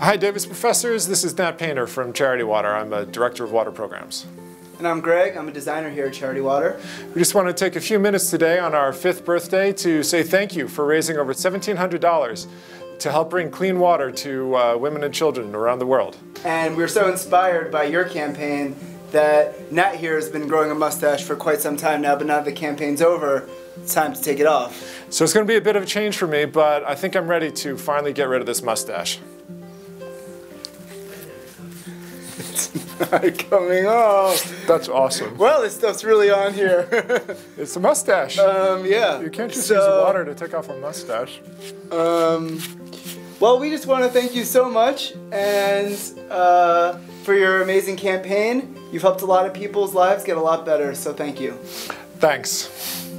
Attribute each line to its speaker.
Speaker 1: Hi, Davis Professors. This is Nat Painter from Charity Water. I'm a Director of Water Programs.
Speaker 2: And I'm Greg. I'm a designer here at Charity Water.
Speaker 1: We just want to take a few minutes today on our fifth birthday to say thank you for raising over $1,700 to help bring clean water to uh, women and children around the world.
Speaker 2: And we're so inspired by your campaign that Nat here has been growing a mustache for quite some time now, but now that the campaign's over, it's time to take it off.
Speaker 1: So it's going to be a bit of a change for me, but I think I'm ready to finally get rid of this mustache.
Speaker 2: It's not coming off.
Speaker 1: That's awesome.
Speaker 2: Well, this stuff's really on here.
Speaker 1: It's a mustache.
Speaker 2: um, yeah.
Speaker 1: you can't just
Speaker 2: so,
Speaker 1: use water to take off a mustache.
Speaker 2: Um, well, we just want to thank you so much and uh, for your amazing campaign. You've helped a lot of people's lives get a lot better, so thank you.
Speaker 1: Thanks.